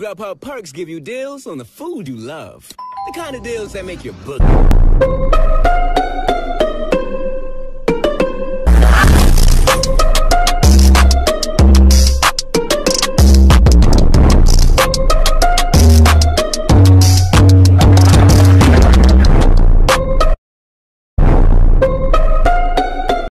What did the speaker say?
Grubhub Perks give you deals on the food you love. The kind of deals that make your book. you